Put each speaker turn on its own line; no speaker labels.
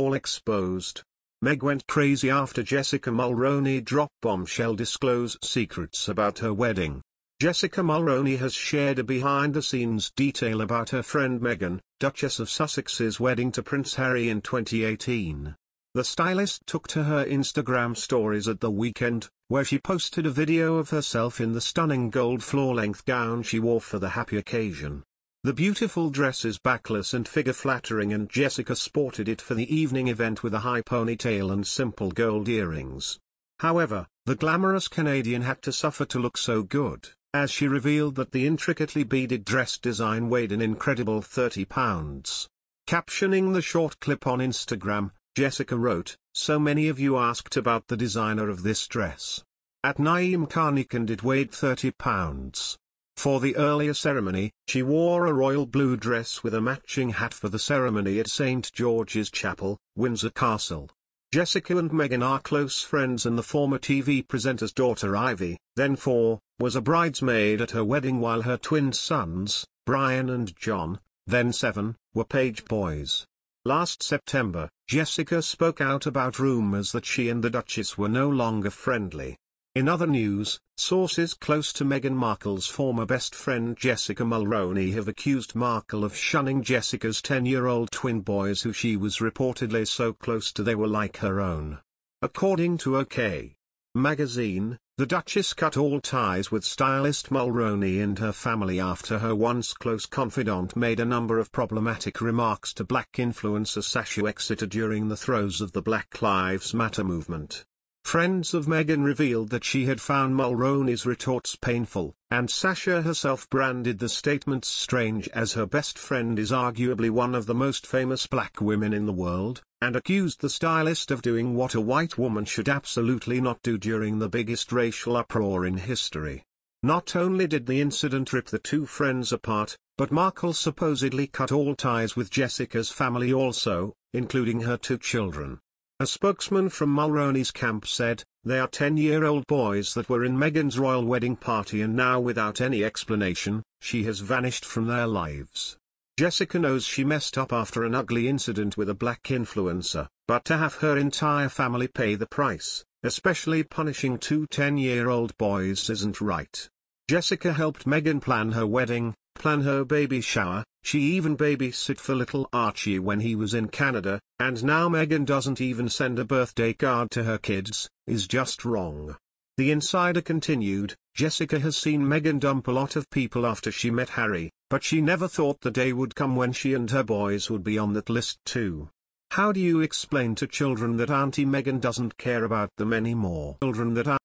All exposed. Meg went crazy after Jessica Mulroney drop bombshell disclose secrets about her wedding. Jessica Mulroney has shared a behind-the-scenes detail about her friend Meghan, Duchess of Sussex's wedding to Prince Harry in 2018. The stylist took to her Instagram stories at the weekend, where she posted a video of herself in the stunning gold floor-length gown she wore for the happy occasion. The beautiful dress is backless and figure-flattering and Jessica sported it for the evening event with a high ponytail and simple gold earrings. However, the glamorous Canadian had to suffer to look so good, as she revealed that the intricately beaded dress design weighed an incredible 30 pounds. Captioning the short clip on Instagram, Jessica wrote, So many of you asked about the designer of this dress. At Naeem Khan and it weighed 30 pounds. For the earlier ceremony, she wore a royal blue dress with a matching hat for the ceremony at St. George's Chapel, Windsor Castle. Jessica and Meghan are close friends and the former TV presenter's daughter Ivy, then four, was a bridesmaid at her wedding while her twin sons, Brian and John, then seven, were page boys. Last September, Jessica spoke out about rumors that she and the Duchess were no longer friendly. In other news, sources close to Meghan Markle's former best friend Jessica Mulroney have accused Markle of shunning Jessica's 10-year-old twin boys who she was reportedly so close to they were like her own. According to OK magazine, the Duchess cut all ties with stylist Mulroney and her family after her once close confidant made a number of problematic remarks to black influencer Sasha Exeter during the throes of the Black Lives Matter movement. Friends of Meghan revealed that she had found Mulroney's retorts painful, and Sasha herself branded the statements strange as her best friend is arguably one of the most famous black women in the world, and accused the stylist of doing what a white woman should absolutely not do during the biggest racial uproar in history. Not only did the incident rip the two friends apart, but Markle supposedly cut all ties with Jessica's family also, including her two children. A spokesman from Mulroney's camp said, they are 10-year-old boys that were in Meghan's royal wedding party and now without any explanation, she has vanished from their lives. Jessica knows she messed up after an ugly incident with a black influencer, but to have her entire family pay the price, especially punishing two 10-year-old boys isn't right. Jessica helped Meghan plan her wedding, plan her baby shower, she even babysit for little Archie when he was in Canada, and now Meghan doesn't even send a birthday card to her kids, is just wrong. The insider continued, Jessica has seen Meghan dump a lot of people after she met Harry, but she never thought the day would come when she and her boys would be on that list too. How do you explain to children that Auntie Meghan doesn't care about them anymore? Children that